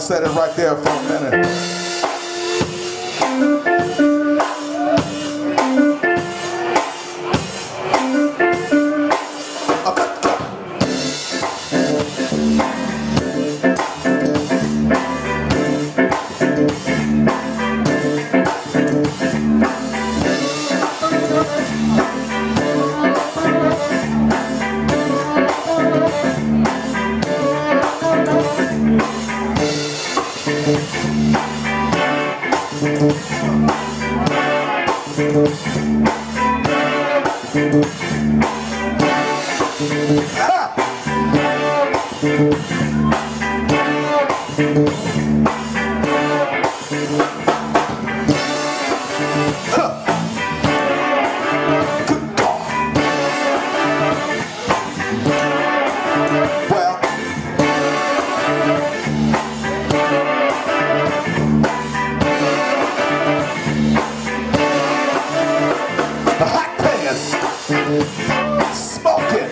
set it right there for a minute. Smoking,